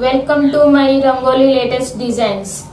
Welcome to my Rangoli latest designs.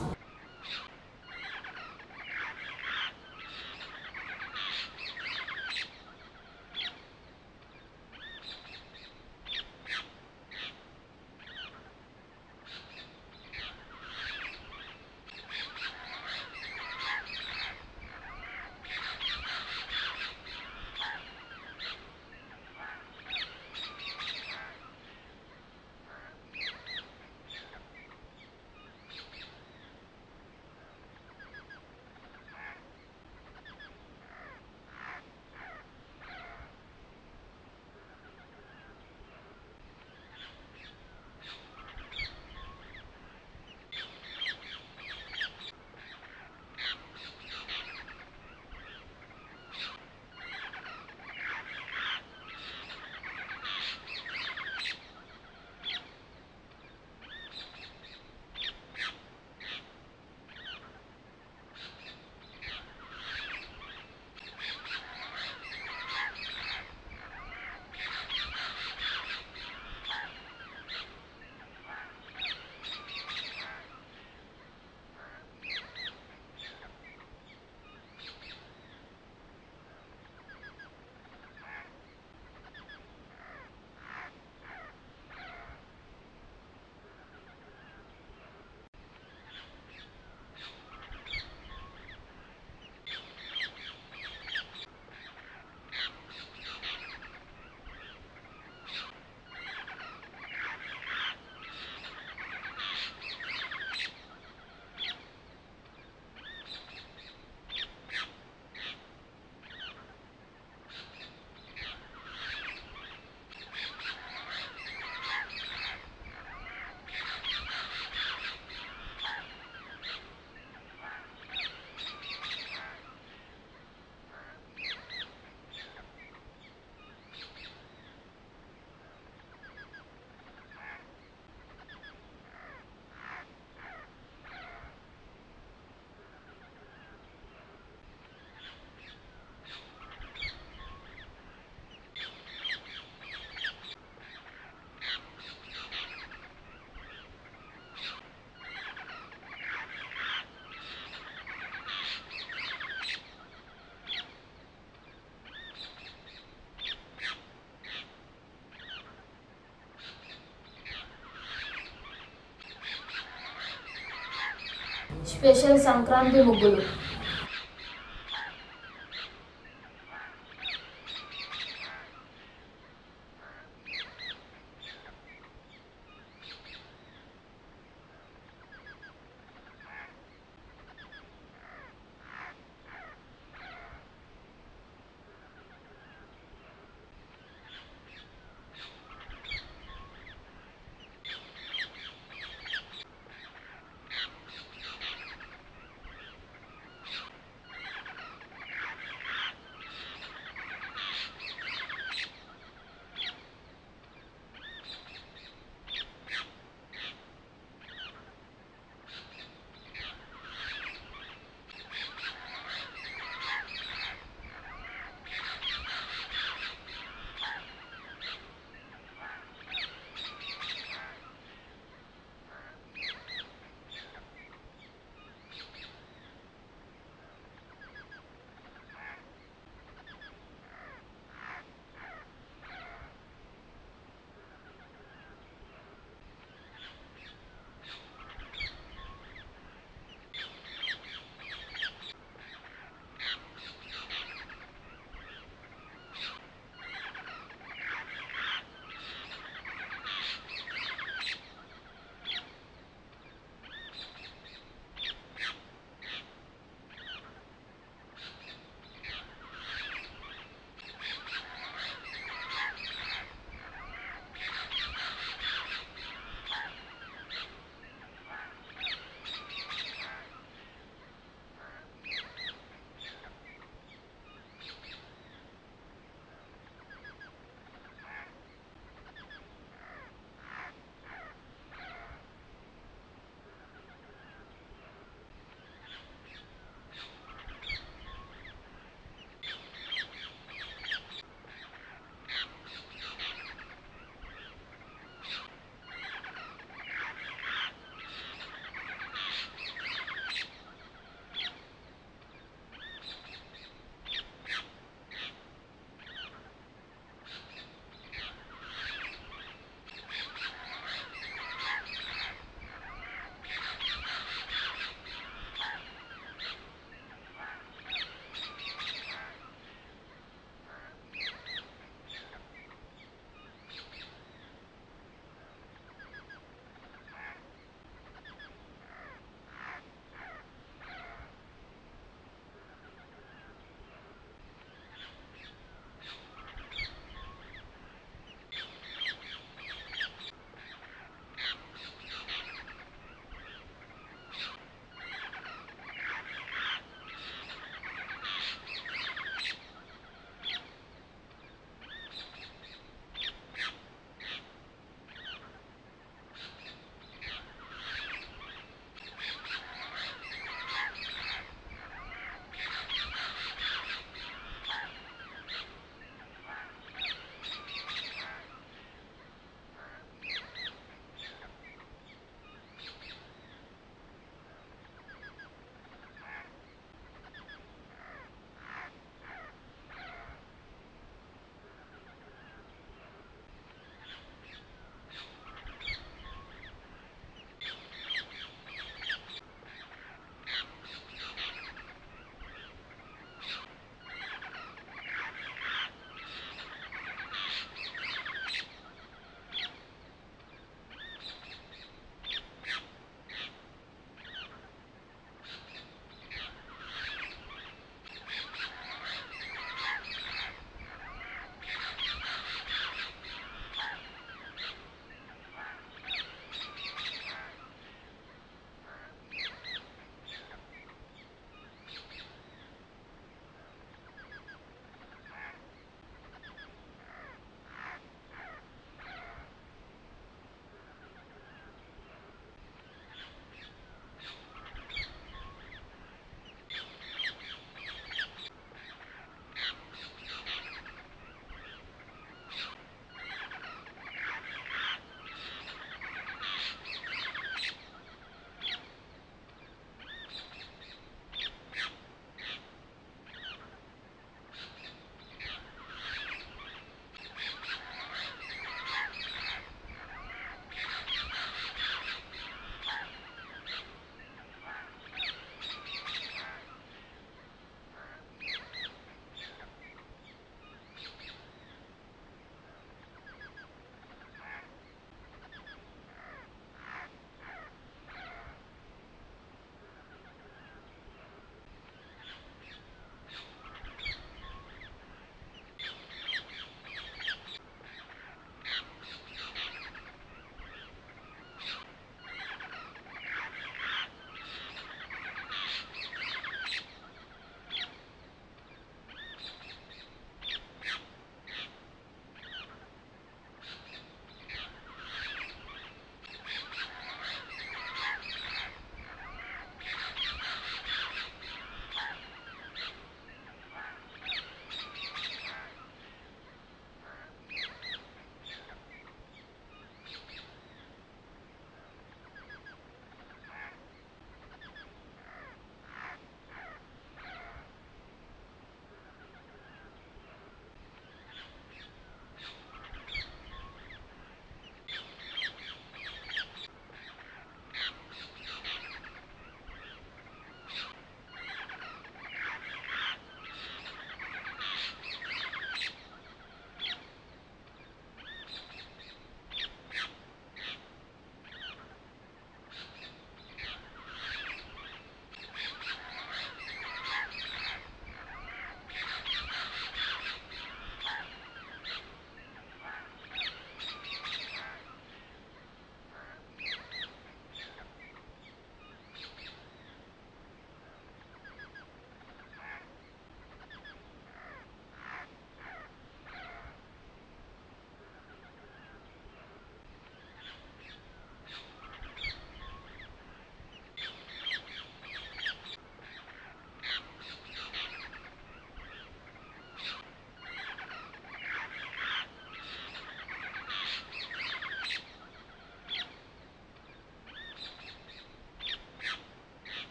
Special Sankranti ముగ్గులు